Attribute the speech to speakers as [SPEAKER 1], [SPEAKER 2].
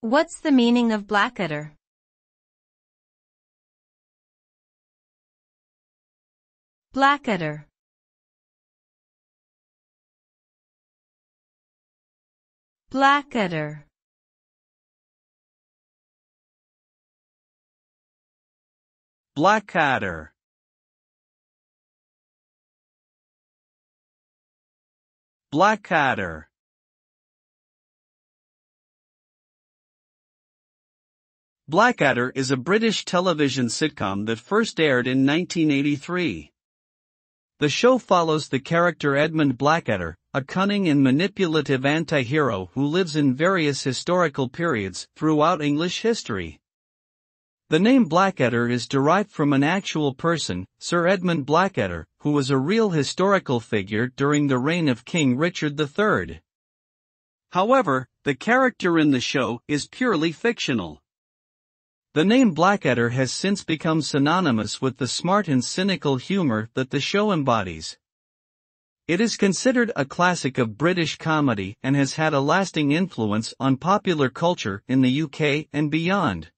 [SPEAKER 1] What's the meaning of Blackadder? Blackadder. Blackadder.
[SPEAKER 2] Blackadder. Blackadder. Blackadder is a British television sitcom that first aired in 1983. The show follows the character Edmund Blackadder, a cunning and manipulative anti-hero who lives in various historical periods throughout English history. The name Blackadder is derived from an actual person, Sir Edmund Blackadder, who was a real historical figure during the reign of King Richard III. However, the character in the show is purely fictional. The name Blackadder has since become synonymous with the smart and cynical humor that the show embodies. It is considered a classic of British comedy and has had a lasting influence on popular culture in the UK and beyond.